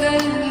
the